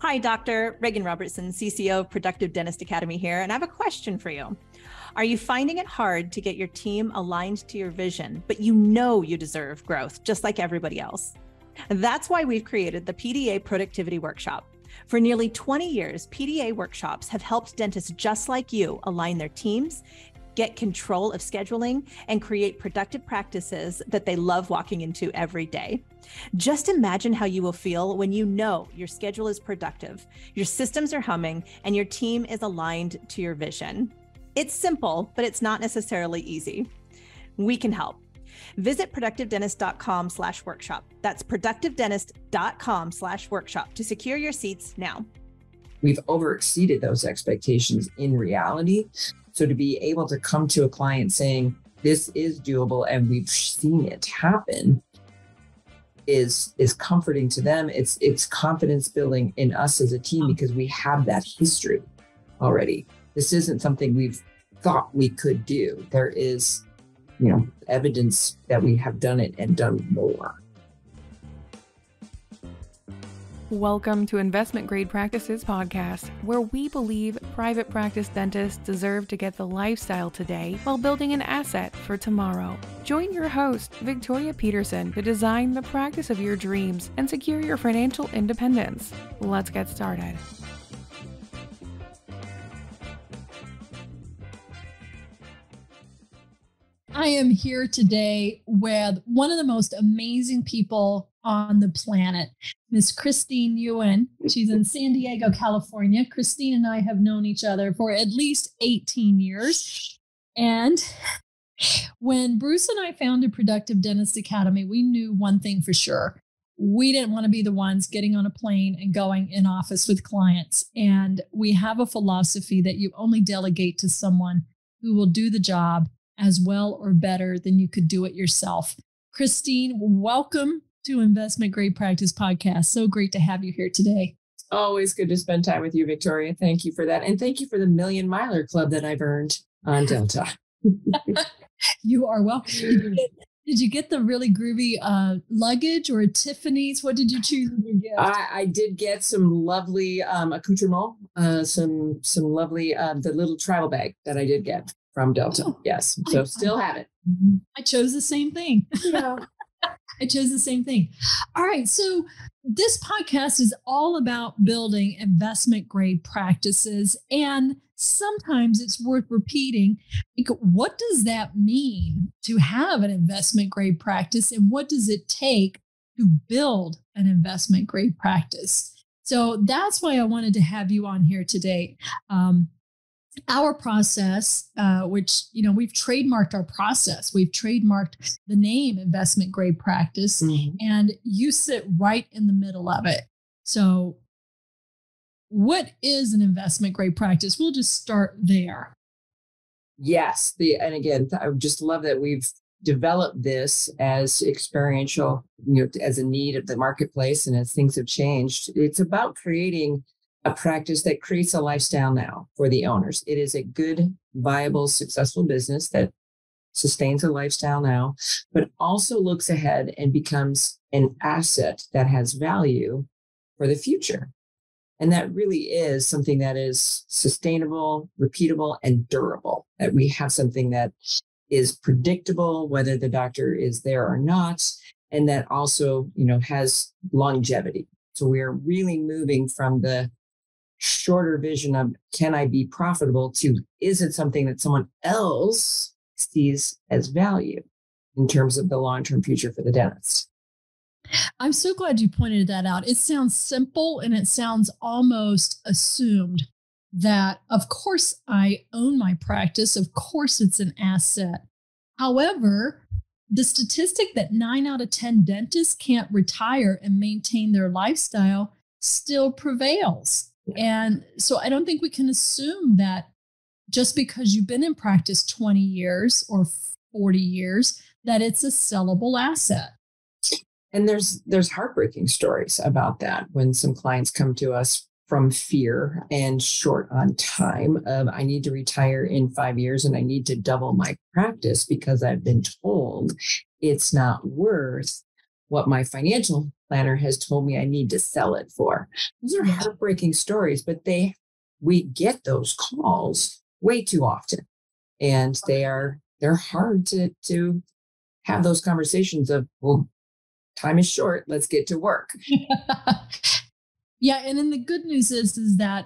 Hi, Dr. Reagan Robertson, CCO of Productive Dentist Academy here, and I have a question for you. Are you finding it hard to get your team aligned to your vision, but you know you deserve growth just like everybody else? That's why we've created the PDA Productivity Workshop. For nearly 20 years, PDA workshops have helped dentists just like you align their teams, get control of scheduling, and create productive practices that they love walking into every day. Just imagine how you will feel when you know your schedule is productive, your systems are humming, and your team is aligned to your vision. It's simple, but it's not necessarily easy. We can help. Visit productivedentist.com slash workshop. That's productivedentist.com slash workshop to secure your seats now. We've over exceeded those expectations in reality. So to be able to come to a client saying, this is doable and we've seen it happen is is comforting to them. It's it's confidence building in us as a team because we have that history already. This isn't something we've thought we could do. There is you know evidence that we have done it and done more Welcome to Investment Grade Practices Podcast, where we believe private practice dentists deserve to get the lifestyle today while building an asset for tomorrow. Join your host, Victoria Peterson, to design the practice of your dreams and secure your financial independence. Let's get started. I am here today with one of the most amazing people on the planet, Miss Christine Uhen. She's in San Diego, California. Christine and I have known each other for at least 18 years. And when Bruce and I founded Productive Dentist Academy, we knew one thing for sure. We didn't want to be the ones getting on a plane and going in office with clients. And we have a philosophy that you only delegate to someone who will do the job as well or better than you could do it yourself. Christine, welcome to Investment Grade Practice Podcast. So great to have you here today. Always good to spend time with you, Victoria. Thank you for that. And thank you for the Million Miler Club that I've earned on Delta. you are welcome. Did you, get, did you get the really groovy uh, luggage or Tiffany's? What did you choose I, I, did get some lovely um, accoutrement, uh, some some lovely uh, the little travel bag that I did get from Delta. Oh, yes. So still have it. I chose the same thing. Yeah. I chose the same thing. All right. So this podcast is all about building investment grade practices. And sometimes it's worth repeating what does that mean to have an investment grade practice? And what does it take to build an investment grade practice? So that's why I wanted to have you on here today. Um, our process, uh, which you know we've trademarked our process, we've trademarked the name investment grade practice, mm-hmm. and you sit right in the middle of it. So, what is an investment grade practice? We'll just start there. Yes, the and again, I just love that we've developed this as experiential, you know, as a need of the marketplace, and as things have changed. It's about creating a practice that creates a lifestyle now for the owners. It is a good, viable, successful business that sustains a lifestyle now, but also looks ahead and becomes an asset that has value for the future. And that really is something that is sustainable, repeatable, and durable. That we have something that is predictable, whether the doctor is there or not, and that also, you know, has longevity. So we are really moving from the shorter vision of can I be profitable to is it something that someone else sees as value in terms of the long term future for the dentist? I'm so glad you pointed that out. It sounds simple and it sounds almost assumed that, of course, I own my practice. Of course, it's an asset. However, the statistic that nine out of 10 dentists can't retire and maintain their lifestyle still prevails. And so I don't think we can assume that just because you've been in practice 20 years or 40 years that it's a sellable asset. And there's there's heartbreaking stories about that when some clients come to us from fear and short on time of I need to retire in 5 years and I need to double my practice because I've been told it's not worth what my financial planner has told me I need to sell it for. Those are heartbreaking stories, but they we get those calls way too often. And they are they're hard to to have those conversations of, well, time is short, let's get to work. yeah, and then the good news is is that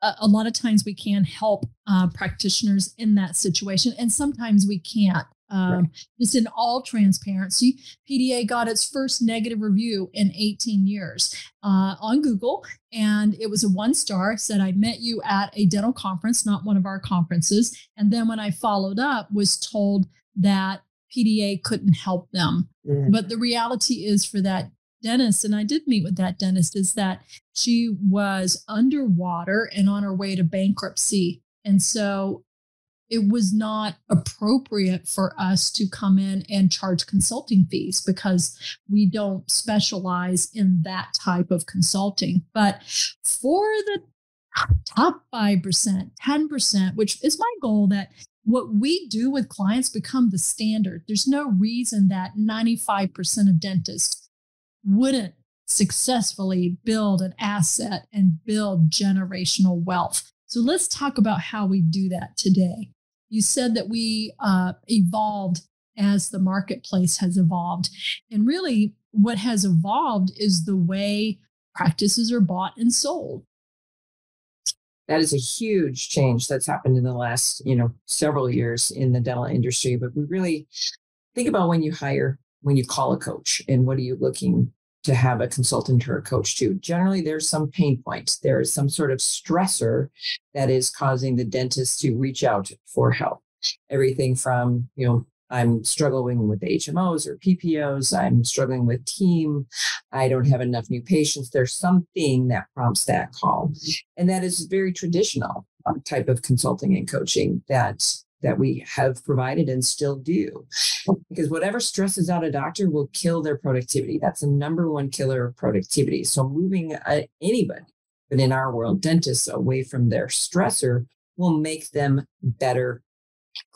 a, a lot of times we can help uh, practitioners in that situation, and sometimes we can't. Um, right. Just in all transparency, PDA got its first negative review in 18 years uh, on Google, and it was a one star. Said I met you at a dental conference, not one of our conferences. And then when I followed up, was told that PDA couldn't help them. Mm-hmm. But the reality is for that dentist, and I did meet with that dentist, is that she was underwater and on her way to bankruptcy. And so it was not appropriate for us to come in and charge consulting fees because we don't specialize in that type of consulting. But for the top 5%, 10%, which is my goal that what we do with clients become the standard. There's no reason that 95% of dentists wouldn't successfully build an asset and build generational wealth. So let's talk about how we do that today. You said that we uh, evolved as the marketplace has evolved. And really, what has evolved is the way practices are bought and sold that is a huge change that's happened in the last you know several years in the dental industry but we really think about when you hire when you call a coach and what are you looking to have a consultant or a coach to generally there's some pain point there is some sort of stressor that is causing the dentist to reach out for help everything from you know I'm struggling with HMOs or PPOs. I'm struggling with team. I don't have enough new patients. There's something that prompts that call. And that is very traditional uh, type of consulting and coaching that that we have provided and still do. Because whatever stresses out a doctor will kill their productivity. That's the number one killer of productivity. So moving uh, anybody, but in our world, dentists away from their stressor will make them better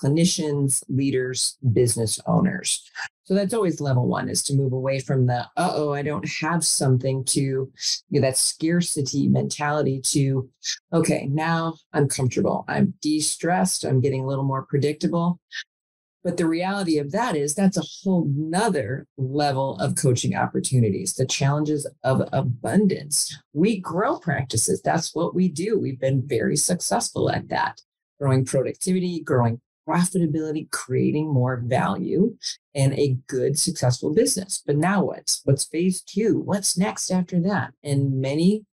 clinicians, leaders, business owners. So that's always level one is to move away from the, uh oh, I don't have something to, you know, that scarcity mentality to, okay, now I'm comfortable. I'm de stressed. I'm getting a little more predictable. But the reality of that is that's a whole nother level of coaching opportunities, the challenges of abundance. We grow practices. That's what we do. We've been very successful at that, growing productivity, growing profitability, creating more value, and a good, successful business. But now what? What's phase two? What's next after that? And many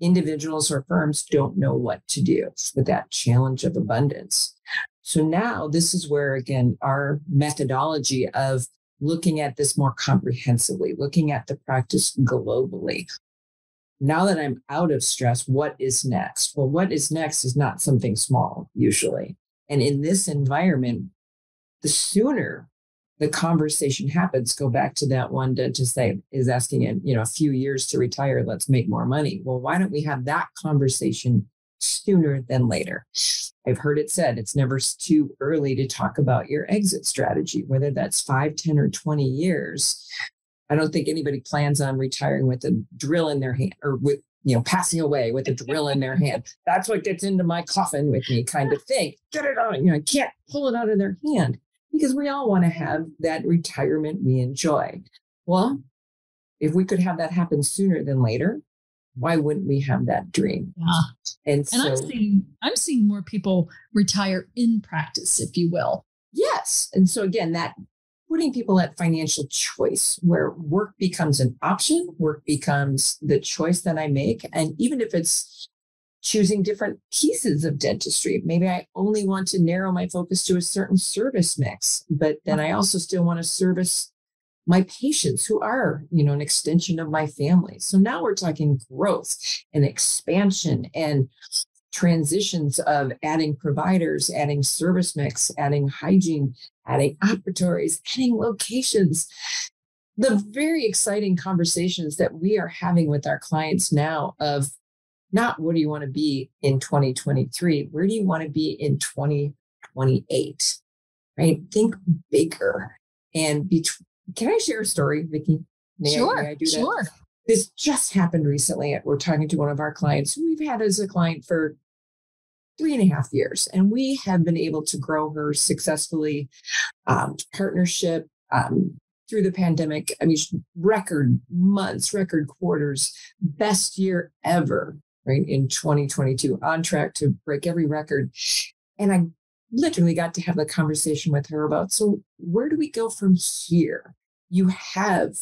individuals or firms don't know what to do with that challenge of abundance. So now this is where, again, our methodology of looking at this more comprehensively, looking at the practice globally. Now that I'm out of stress, what is next? Well, what is next is not something small, usually. And in this environment, the sooner the conversation happens, go back to that one dentist that is asking in, you know, a few years to retire, let's make more money. Well, why don't we have that conversation sooner than later? I've heard it said it's never too early to talk about your exit strategy, whether that's five, 10, or 20 years. I don't think anybody plans on retiring with a drill in their hand or with you know, passing away with a drill in their hand. That's what gets into my coffin with me, kind of thing. Get it on, you know, I can't pull it out of their hand because we all want to have that retirement we enjoy. Well, if we could have that happen sooner than later, why wouldn't we have that dream? Yeah. And, so, and I'm seeing I'm seeing more people retire in practice, if you will. Yes. And so again, that putting people at financial choice where work becomes an option, work becomes the choice that I make. And even if it's choosing different pieces of dentistry, maybe I only want to narrow my focus to a certain service mix, but then I also still want to service my patients who are, you know, an extension of my family. So now we're talking growth and expansion and transitions of adding providers, adding service mix, adding hygiene, adding uh-huh. operatories, adding locations. The very exciting conversations that we are having with our clients now of not what do you want to be in 2023, where do you want to be in 2028? Right? Think bigger. And be, can I share a story, Vicki? May sure, I, I sure. This just happened recently. We're talking to one of our clients who we've had as a client for three and a half years, and we have been able to grow her successfully. Um, partnership um, through the pandemic. I mean, record months, record quarters, best year ever, right? In 2022, on track to break every record. And I literally got to have a conversation with her about so where do we go from here? You have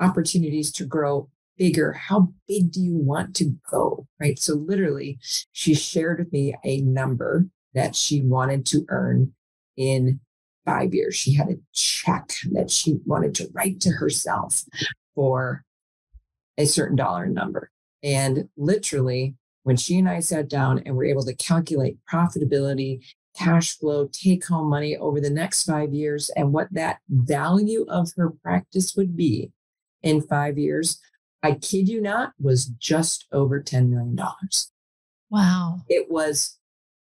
opportunities to grow bigger. How big do you want to go? Right. So literally, she shared with me a number that she wanted to earn in five years. She had a check that she wanted to write to herself for a certain dollar number. And literally, when she and I sat down and were able to calculate profitability, cash flow, take home money over the next five years, and what that value of her practice would be in five years, I kid you not, was just over $10 million. Wow. It was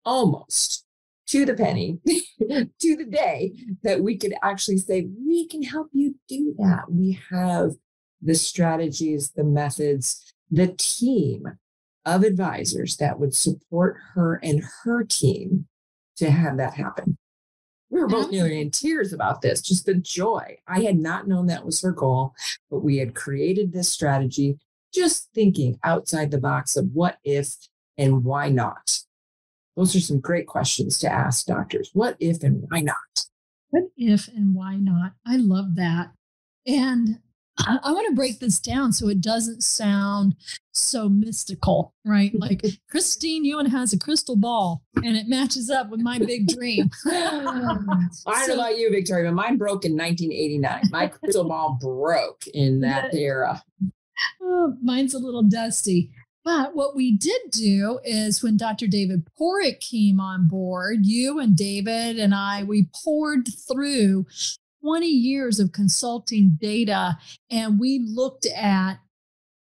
almost to the penny, to the day that we could actually say, we can help you do that. We have the strategies, the methods, the team of advisors that would support her and her team to have that happen. We were both mm-hmm. nearly in tears about this, just the joy. I had not known that was her goal, but we had created this strategy just thinking outside the box of what if and why not. Those are some great questions to ask doctors. What if and why not? What if and why not? I love that. And I want to break this down so it doesn't sound so mystical, right? Like Christine Uhen has a crystal ball and it matches up with my big dream. I don't know about you, Victoria, but mine broke in 1989. My crystal ball broke in that era. Oh, mine's a little dusty. But what we did do is when Dr. David Porrick came on board, you and David and I, we poured through 20 years of consulting data and we looked at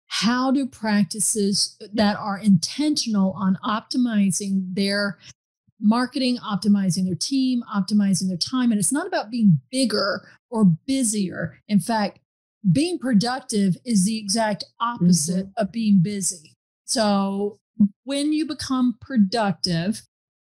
how do practices that are intentional on optimizing their marketing, optimizing their team, optimizing their time. And it's not about being bigger or busier. In fact, being productive is the exact opposite mm-hmm. of being busy. So when you become productive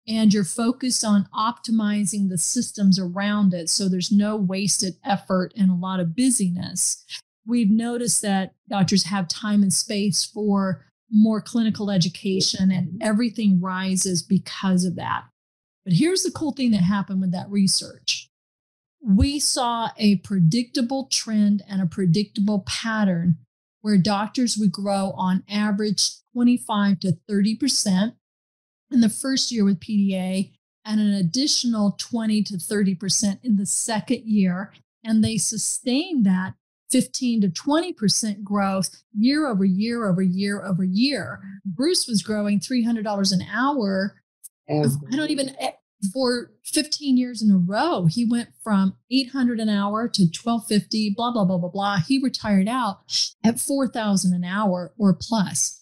and you're focused on optimizing the systems around it, so there's no wasted effort and a lot of busyness, we've noticed that doctors have time and space for more clinical education and everything rises because of that. But here's the cool thing that happened with that research. We saw a predictable trend and a predictable pattern where doctors would grow on average 25 to 30% in the first year with PDA and an additional 20 to 30% in the second year. And they sustained that 15 to 20% growth year over year over year over year. Bruce was growing $300 an hour. I don't even eh, for 15 years in a row. He went from 800 an hour to 1250, blah, blah, blah, blah, blah. He retired out at 4,000 an hour or plus.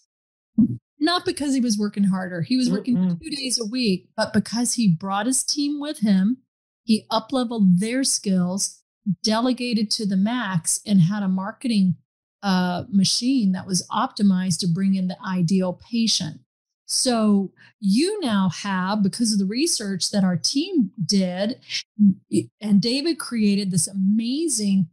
Not because he was working harder. He was working mm-hmm. two days a week, but because he brought his team with him, he upleveled their skills, delegated to the max, and had a marketing uh, machine that was optimized to bring in the ideal patient. So you now have, because of the research that our team did, and David created this amazing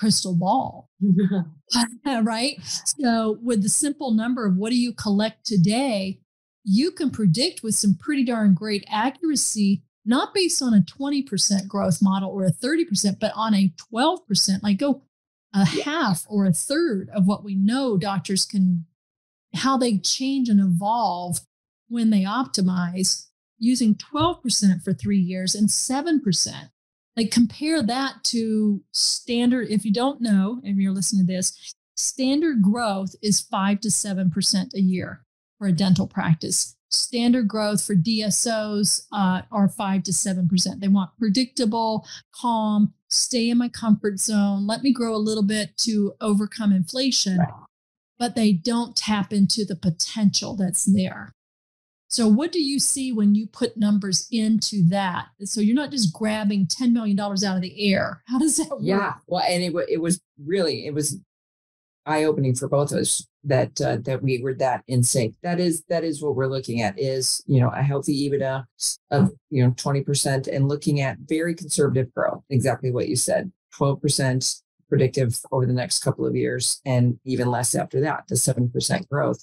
crystal ball, right? So with the simple number of what do you collect today, you can predict with some pretty darn great accuracy, not based on a 20% growth model or a 30%, but on a 12%, like go a half or a third of what we know doctors can how they change and evolve when they optimize using 12% for three years and 7%. Like compare that to standard, if you don't know, and you're listening to this, standard growth is 5 to 7% a year for a dental practice. Standard growth for DSOs uh, are 5 to 7%. They want predictable, calm, stay in my comfort zone, let me grow a little bit to overcome inflation. Right but they don't tap into the potential that's there. So, what do you see when you put numbers into that? So, you're not just grabbing $10 million out of the air. How does that work? Yeah. Well, and it, it was really, it was eye opening for both of us that uh, that we were that in sync. That is that is what we're looking at is you know a healthy EBITDA of you know twenty percent and looking at very conservative growth. Exactly what you said, twelve percent predictive over the next couple of years and even less after that, the 7% growth.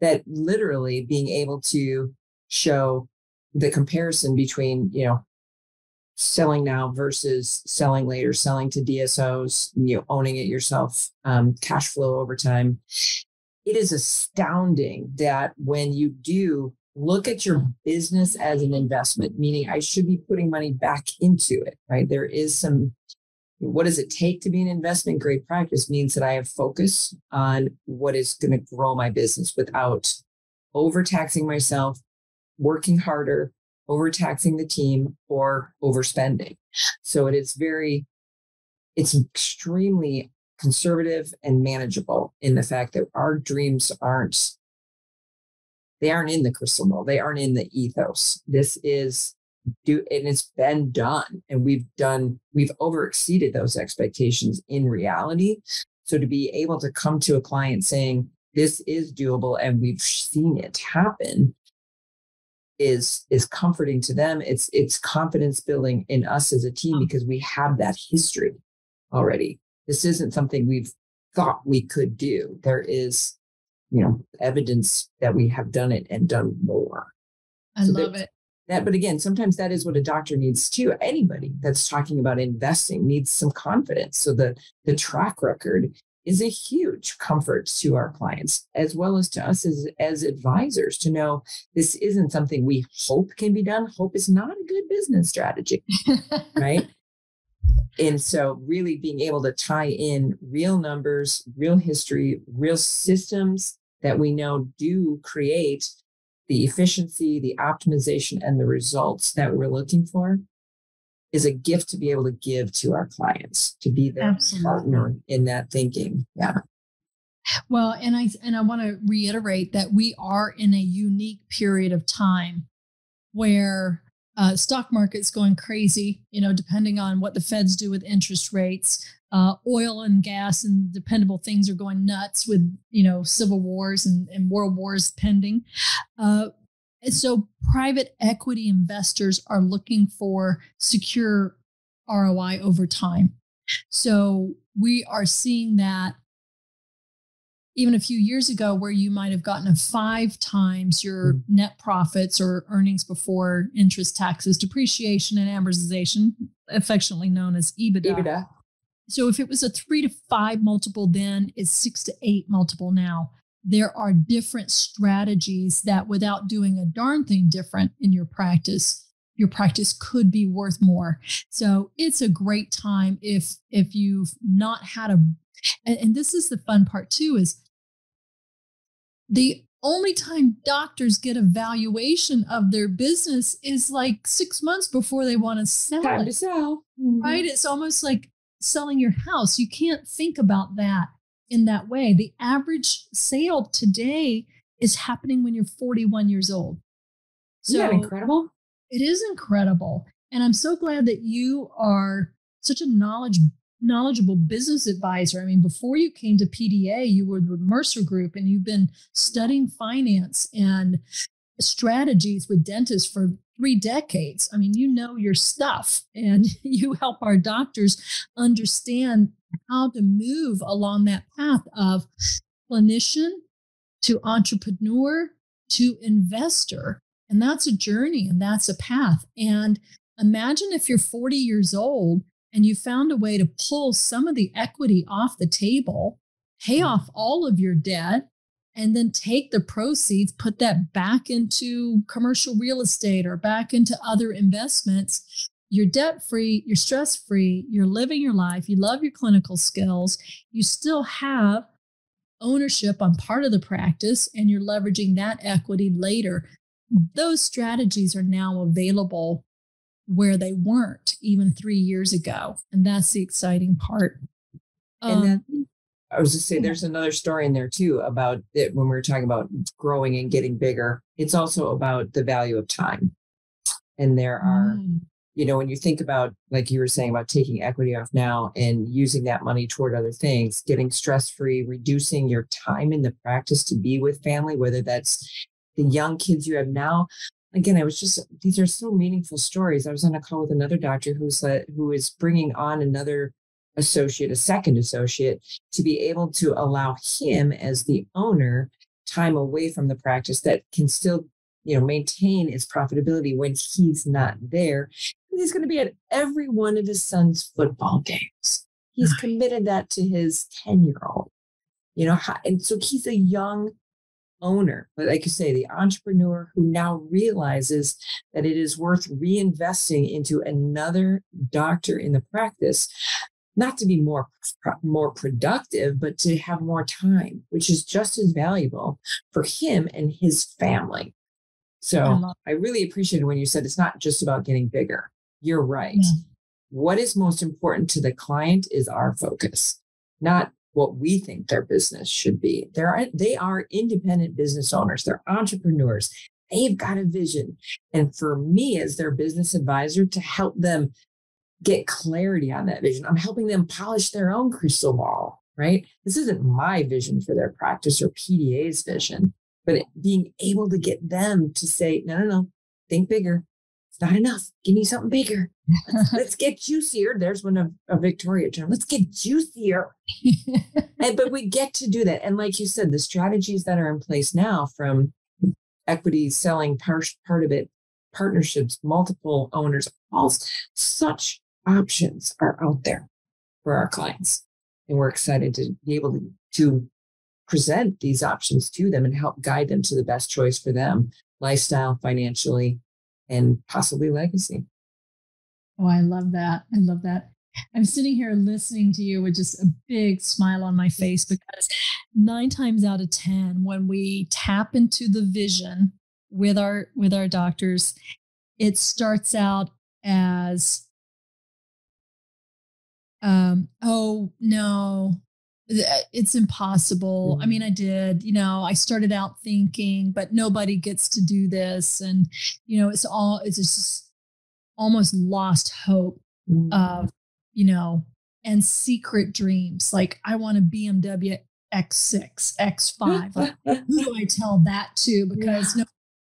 That literally being able to show the comparison between, you know, selling now versus selling later, selling to DSOs, you know, owning it yourself, um, cash flow over time. It is astounding that when you do look at your business as an investment, meaning I should be putting money back into it, right? There is some what does it take to be an investment grade practice means that I have focus on what is going to grow my business without overtaxing myself, working harder, overtaxing the team, or overspending. So it is very, it's extremely conservative and manageable in the fact that our dreams aren't they aren't in the crystal ball they aren't in the ethos this is do and it's been done and we've done we've over exceeded those expectations in reality. So to be able to come to a client saying this is doable and we've seen it happen is is comforting to them. It's it's confidence building in us as a team mm. because we have that history already. This isn't something we've thought we could do. There is you know evidence that we have done it and done more. I so love it that but again sometimes that is what a doctor needs too anybody that's talking about investing needs some confidence. So the the track record is a huge comfort to our clients as well as to us as, as advisors to know this isn't something we hope can be done. Hope is not a good business strategy right? And so really being able to tie in real numbers real history real systems that we know do create the efficiency, the optimization, and the results that we're looking for is a gift to be able to give to our clients, to be their Absolutely. partner in that thinking. Yeah. Well, and I and I want to reiterate that we are in a unique period of time where uh, stock market's going crazy. You know, depending on what the Feds do with interest rates, uh, oil and gas and dependable things are going nuts with you know civil wars and, and world wars pending uh, and so private equity investors are looking for secure roi over time so we are seeing that even a few years ago where you might have gotten a five times your mm. net profits or earnings before interest taxes depreciation and amortization affectionately known as ebitda, EBITDA. So if it was a three to five multiple then, it's six to eight multiple now. There are different strategies that without doing a darn thing different in your practice, your practice could be worth more. So it's a great time if if you've not had a and, and this is the fun part too, is the only time doctors get a valuation of their business is like six months before they want to sell time it. to sell. Mm-hmm. Right. It's almost like selling your house. You can't think about that in that way. The average sale today is happening when you're 41 years old. So Isn't that incredible? It is incredible. And I'm so glad that you are such a knowledge knowledgeable business advisor. I mean, before you came to PDA, you were with Mercer Group and you've been studying finance and strategies with dentists for three decades. I mean, you know your stuff and you help our doctors understand how to move along that path of clinician to entrepreneur to investor. And that's a journey and that's a path. And imagine if you're 40 years old and you found a way to pull some of the equity off the table, pay mm. off all of your debt, and then take the proceeds, put that back into commercial real estate or back into other investments. You're debt free, you're stress free, you're living your life, you love your clinical skills, you still have ownership on part of the practice, and you're leveraging that equity later. Those strategies are now available where they weren't even three years ago. And that's the exciting part. And um, then I was just saying, there's another story in there too about it when we were talking about growing and getting bigger. It's also about the value of time. And there are, mm. you know, when you think about, like you were saying about taking equity off now and using that money toward other things, getting stress free, reducing your time in the practice to be with family, whether that's the young kids you have now. Again, I was just, these are so meaningful stories. I was on a call with another doctor who's, uh, who is bringing on another associate, a second associate, to be able to allow him as the owner time away from the practice that can still you know maintain its profitability when he's not there. He's going to be at every one of his son's football games. He's committed that to his 10 year old you know and so he's a young owner but like you say the entrepreneur who now realizes that it is worth reinvesting into another doctor in the practice not to be more more productive but to have more time which is just as valuable for him and his family. So I, I really appreciated when you said it's not just about getting bigger. You're right. Yeah. what is most important to the client is our focus not what we think their business should be. They are they are independent business owners. They're entrepreneurs. They've got a vision. And for me as their business advisor to help them get clarity on that vision. I'm helping them polish their own crystal ball, right? This isn't my vision for their practice or PDA's vision, but being able to get them to say, no, no, no, think bigger. It's not enough. Give me something bigger. Let's, let's get juicier. There's one of a Victoria term. Let's get juicier. and, but we get to do that. And like you said, the strategies that are in place now from equity selling part, part of it, partnerships, multiple owners, all such options are out there for our clients. And we're excited to be able to, to present these options to them and help guide them to the best choice for them, lifestyle, financially, and possibly legacy. Oh, I love that. I love that. I'm sitting here listening to you with just a big smile on my face because nine times out of 10, when we tap into the vision with our with our doctors, it starts out as um, oh no, it's impossible. I mean, mm-hmm. I did, you know, I started out thinking, but nobody gets to do this. And, you know, it's all, it's just almost lost hope mm. of, you know, and secret dreams. Like, I want a BMW X6, X5. who do I tell that to? Because yeah. no,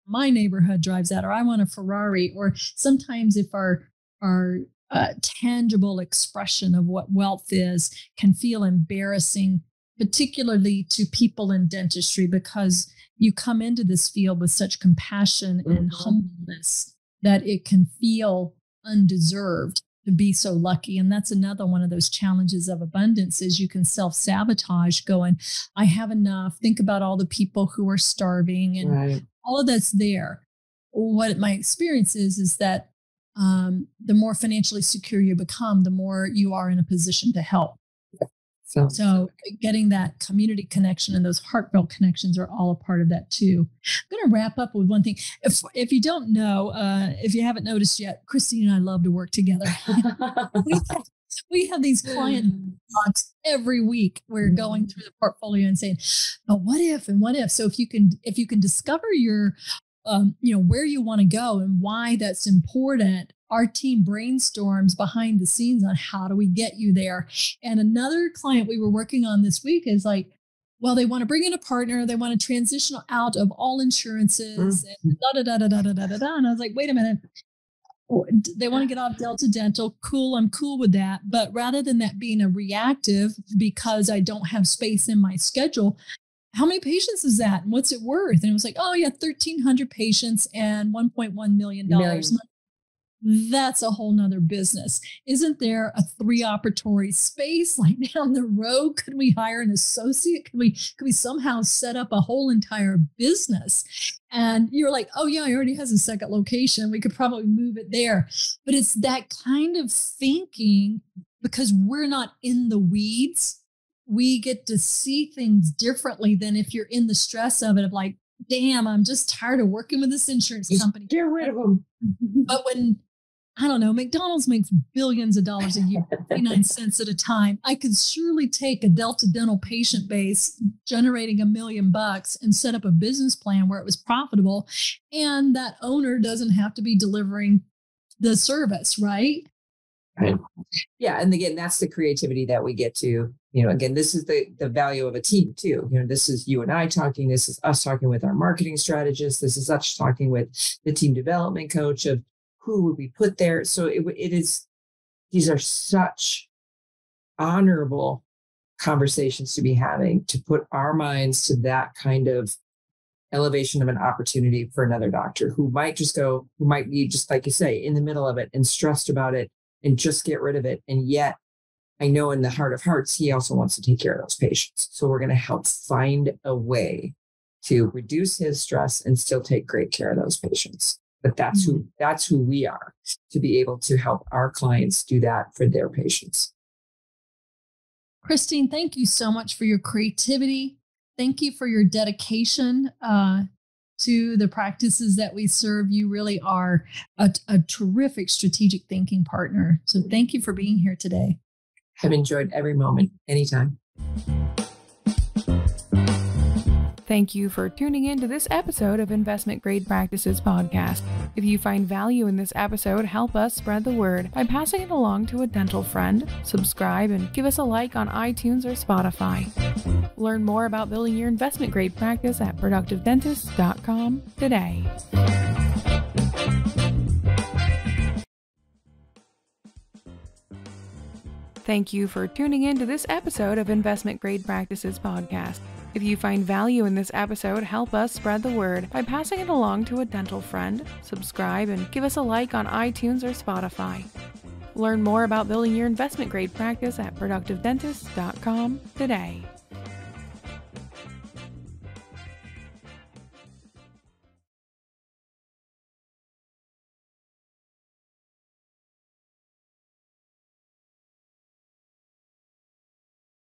my neighborhood drives that, or I want a Ferrari. Or sometimes if our, our uh, tangible expression of what wealth is can feel embarrassing, particularly to people in dentistry, because you come into this field with such compassion mm-hmm. and humbleness that it can feel undeserved to be so lucky and that's another one of those challenges of abundance is you can self-sabotage going i have enough think about all the people who are starving and right. all of that's there what my experience is is that um, the more financially secure you become, the more you are in a position to help. So, so getting that community connection and those heartfelt connections are all a part of that too. I'm going to wrap up with one thing. If if you don't know, uh, if you haven't noticed yet, Christine and I love to work together. we, have, we have these client talks every week. We're going through the portfolio and saying, "But what if?" and "What if?" So if you can if you can discover your um, you know where you want to go and why that's important our team brainstorms behind the scenes on how do we get you there and another client we were working on this week is like well they want to bring in a partner they want to transition out of all insurances mm-hmm. and da da da da da da da da and i was like wait a minute oh, they want to get off delta dental cool i'm cool with that but rather than that being a reactive because i don't have space in my schedule how many patients is that and what's it worth? And it was like, oh yeah, 1300 patients and 1.1 million dollars. That's a whole nother business. Isn't there a three operatory space like down the road? Could we hire an associate? Could we could we somehow set up a whole entire business? And you're like, oh yeah, he already has a second location. We could probably move it there. But it's that kind of thinking because we're not in the weeds we get to see things differently than if you're in the stress of it of like damn i'm just tired of working with this insurance company get rid of them but when I don't know, McDonald's makes billions of dollars a year, 59 cents at a time. I could surely take a Delta Dental patient base generating a million bucks and set up a business plan where it was profitable. And that owner doesn't have to be delivering the service, right? Right. Yeah. And again, that's the creativity that we get to, you know, again, this is the the value of a team too. You know, this is you and I talking, this is us talking with our marketing strategist, this is us talking with the team development coach of who would we put there. So it, it is, these are such honorable conversations to be having to put our minds to that kind of elevation of an opportunity for another doctor who might just go, who might be just like you say, in the middle of it and stressed about it and just get rid of it. And yet, I know in the heart of hearts, he also wants to take care of those patients. So we're going to help find a way to reduce his stress and still take great care of those patients. But that's who mm-hmm. that's who we are to be able to help our clients do that for their patients. Christine, thank you so much for your creativity. Thank you for your dedication uh, to the practices that we serve. You really are a, a terrific strategic thinking partner. So thank you for being here today. I've enjoyed every moment, anytime. Thank you for tuning in to this episode of Investment Grade Practices Podcast. If you find value in this episode, help us spread the word by passing it along to a dental friend, subscribe, and give us a like on iTunes or Spotify. Learn more about building your investment grade practice at productivedentist.com today. Thank you for tuning in to this episode of Investment Grade Practices Podcast. If you find value in this episode, help us spread the word by passing it along to a dental friend, subscribe, and give us a like on iTunes or Spotify. Learn more about building your investment grade practice at productivedentist.com today.